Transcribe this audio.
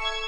you